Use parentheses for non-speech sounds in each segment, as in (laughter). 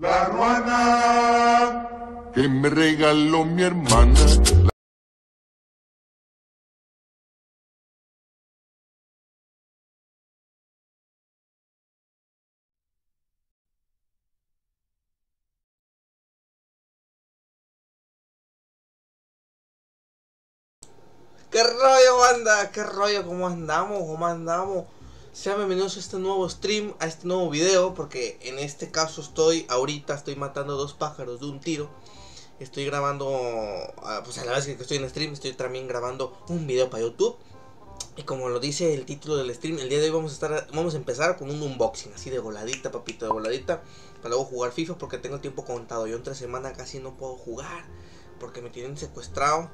La ruana que me regaló mi hermana. ¿Qué rollo, banda? ¿Qué rollo? ¿Cómo andamos? ¿Cómo andamos? Sean bienvenidos a este nuevo stream, a este nuevo video, porque en este caso estoy, ahorita estoy matando dos pájaros de un tiro. Estoy grabando, ah, pues a la vez que estoy en stream, estoy también grabando un video para YouTube. Y como lo dice el título del stream, el día de hoy vamos a estar, vamos a empezar con un unboxing, así de voladita, papito, de voladita, para luego jugar FIFA, porque tengo tiempo contado. Yo entre semana casi no puedo jugar, porque me tienen secuestrado.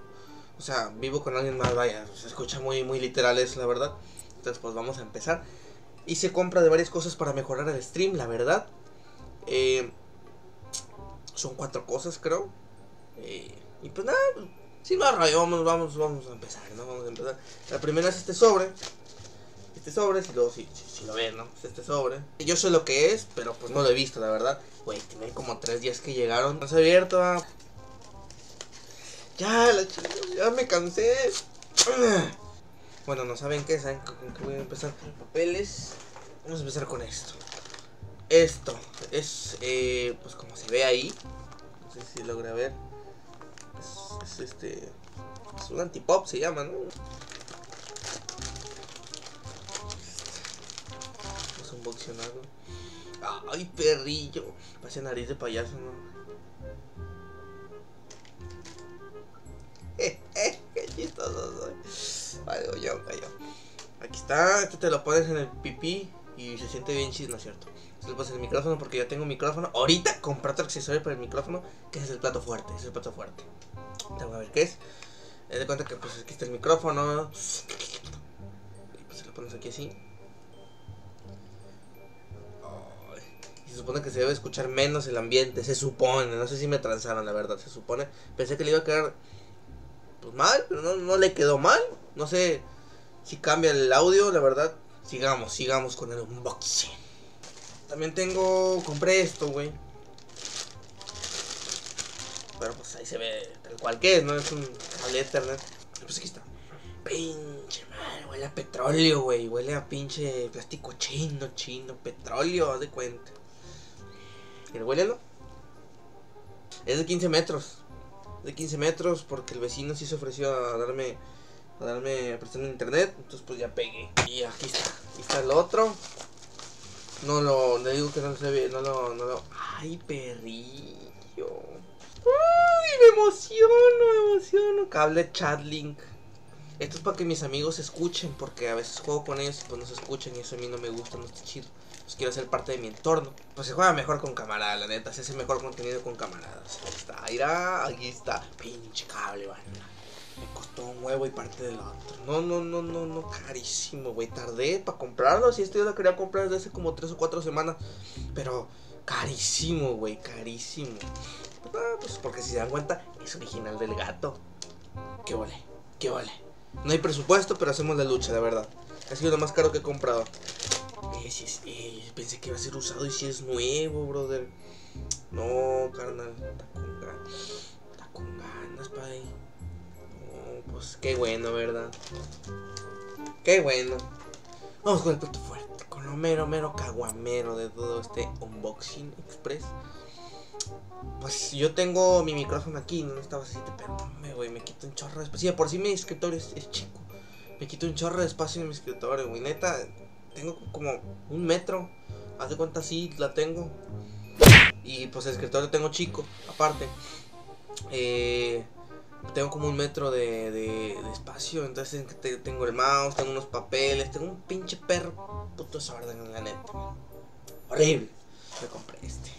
O sea, vivo con alguien más, vaya, se escucha muy, muy literal eso, la verdad. Entonces, pues vamos a empezar. Hice compra de varias cosas para mejorar el stream, la verdad. Eh, son cuatro cosas, creo. Eh, y pues nada, sin más vamos, vamos, vamos a empezar, ¿no? Vamos a empezar. La primera es este sobre. Este sobre, si lo, si, si, lo ven, ¿no? Es este sobre. Yo sé lo que es, pero pues no lo he visto, la verdad. Güey, tienen como tres días que llegaron. No se ha abierto, ah. Ya, la ya me cansé. (clears throat) Bueno, no saben qué, saben con qué voy a empezar. Papeles. Vamos a empezar con esto. Esto es, eh, pues como se ve ahí. No sé si logra ver. Es, es este. Es un antipop, se llama, ¿no? Vamos a unboxionarlo. Ay, perrillo. Parece nariz de payaso, ¿no? Está, este te lo pones en el pipí y se siente bien chido, ¿no es cierto? Se lo pones en el micrófono porque ya tengo micrófono. Ahorita compré otro accesorio para el micrófono, que es el plato fuerte, es el plato fuerte. Tengo a ver qué es. De cuenta que pues aquí está el micrófono. Y pues se lo pones aquí así. Se supone que se debe escuchar menos el ambiente, se supone. No sé si me transaron, la verdad, se supone. Pensé que le iba a quedar pues mal, pero no, no le quedó mal. No sé si cambia el audio, la verdad. Sigamos, sigamos con el unboxing. También tengo, compré esto, güey. Pero pues ahí se ve tal cual que es, ¿no? Es un cable Ethernet. Pues aquí está. Pinche madre, huele a petróleo, güey. Huele a pinche plástico chino, chino, petróleo, haz de cuenta. ¿Quieres huélelo? Es de 15 metros de 15 metros porque el vecino sí se ofreció a darme a darme a prestarme internet, entonces pues ya pegué. Y aquí está, aquí está el otro. No lo, le digo que no se ve, no lo, no lo. Ay, perrillo. Uy, me emociono, me emociono. Cable Chatlink. Esto es para que mis amigos escuchen, porque a veces juego con ellos y pues no se escuchan y eso a mí no me gusta, no está chido. Pues quiero ser parte de mi entorno. Pues se juega mejor con camaradas, la neta. Se hace mejor contenido con camaradas. Ahí está, irá, aquí está. Pinche cable, banda. Me costó un huevo y parte del otro. No, no, no, no, no, carísimo, güey. Tardé para comprarlo. Si este yo lo quería comprar desde hace como 3 o 4 semanas. Pero carísimo, güey, carísimo. Ah, pues porque si se dan cuenta, es original del gato. Qué vale, qué vale. No hay presupuesto, pero hacemos la lucha, de verdad. Ha sido lo más caro que he comprado. Eh, es- eh, pensé que iba a ser usado y si es nuevo, brother. No, carnal. Pues qué bueno, ¿verdad? Qué bueno. Vamos con el plato fuerte. Con lo mero, mero caguamero de todo este unboxing express. Pues yo tengo mi micrófono aquí, no estaba así, pero me, güey, me quito un chorro de espacio. Sí, por sí mi escritorio es, es chico. Me quito un chorro de espacio en mi escritorio, güey. Neta, tengo como un metro. Haz de cuenta, sí, la tengo. Y pues el escritorio tengo chico, aparte. Eh, tengo como un metro de, de- de espacio. Entonces te- tengo el mouse, tengo unos papeles, tengo un pinche perro. Puto desorden, la neta. Horrible. Me compré este.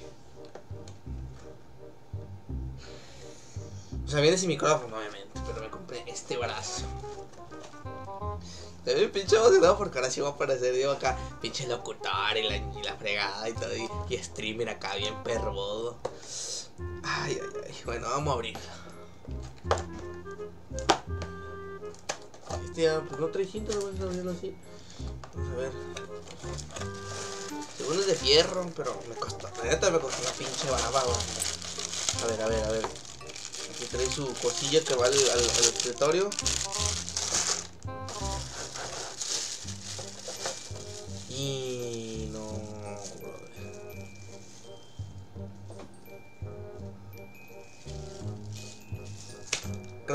O sea, viene sin micrófono, obviamente, pero me compré este brazo. Estoy pinche emocionado porque ahora sí va a aparecer yo acá, pinche locutor y la, y la fregada y todo, y, y streamer acá bien perrodo. Ay, ay, ay, bueno, vamos a abrirlo. Este ya, pues no trae cinta, voy a abrirlo así. Vamos a ver. Según es de fierro, pero me costó. La neta me costó una pinche barba. A ver, a ver, a ver. Aquí trae su cosilla que va al escritorio. Y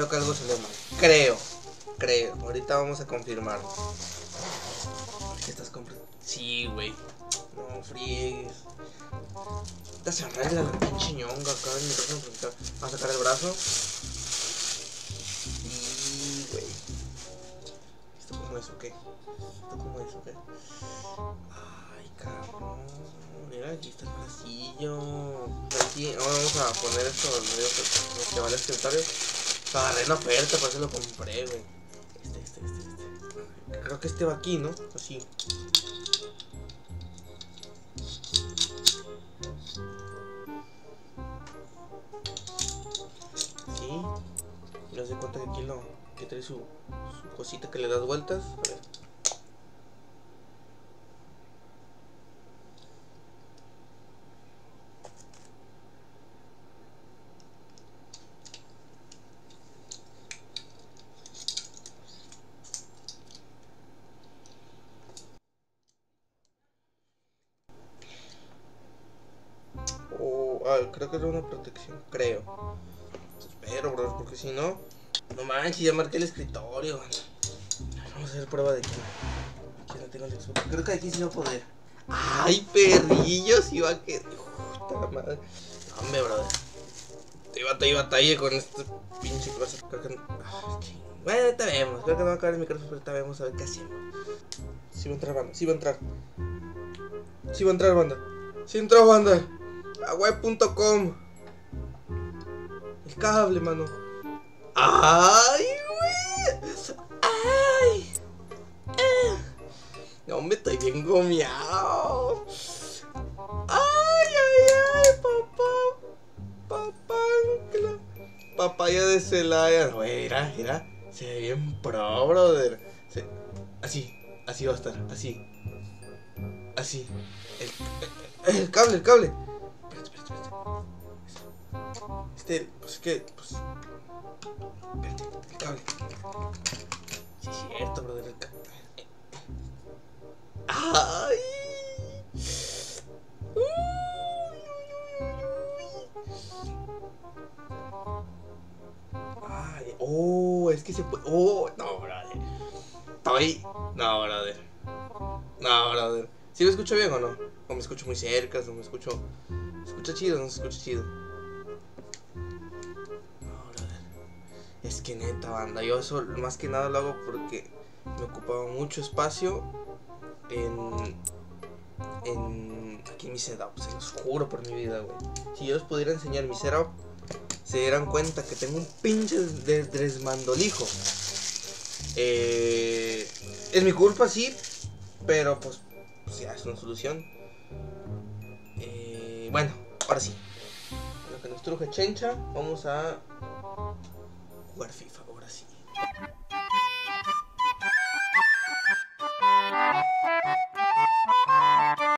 Creo que algo salió mal. Creo, creo. Ahorita vamos a confirmar. ¿Qué estás comprando? Sí, güey. No friegues. Ahorita se arregla la pinche ñonga acá en el acá- Vamos a sacar el brazo. Y, güey. ¿Esto cómo es o qué? ¿Esto cómo es o qué? Ay, cabrón. Mira, aquí está el bracillo. Aquí, ahora vamos a poner esto, digo que, lo que va al escritorio. Agarré en oferta, por eso lo compré, güey. Este, este, este, este. Creo que este va aquí, ¿no? Así. Sí. Ya se cuenta que aquí lo. que trae su, cosita que le das vueltas. Oh, ah, creo que era una protección, creo. Espero, bro, porque si no, no manches, ya marqué el escritorio. Vamos a hacer prueba de que aquí. Creo que aquí sí va a poder. Ay, perrillo, si va a que. Puta madre. Hombre, brother. Te iba, te iba batalla con esta pinche cosa. Creo que no. Ching. Bueno, ahorita vemos. Creo que no va a acabar el micrófono, pero ahorita vemos a ver qué hacemos. Sí va a entrar, banda. Sí va a entrar. Sí va a entrar, banda. Sí entró, banda. A web.com. El cable, mano. ¡Ay, güey! ¡Ay! No, hombre, estoy bien gomeado. ¡Ay, ay, ay! Papá. Papá. Papaya de Celaya. Güey, mira, mira. Se ve bien pro, brother. Se- Así, así va a estar. Así. Así. El, el cable, el cable. Este, pues que, pues. El cable. Sí, es cierto, brother. El cable. ¡Ay! Ay, oh, es que se puede. Oh, no, brother. Estoy. No, brother. No, brother. ¿Sí me escucho bien o no? O me escucho muy cerca, o me escucho. ¿Se escucha chido o no se escucha chido? Es que neta, banda. Yo eso más que nada lo hago porque me ocupaba mucho espacio en. en. aquí en mi setup. Se los juro por mi vida, güey. Si yo les pudiera enseñar mi setup, se dieran cuenta que tengo un pinche de- desmandolijo. Eh, es mi culpa, sí, pero pues, pues ya es una solución. Eh, bueno, ahora sí. Lo que nos truje Chencha, vamos a jugar FIFA, ahora sí.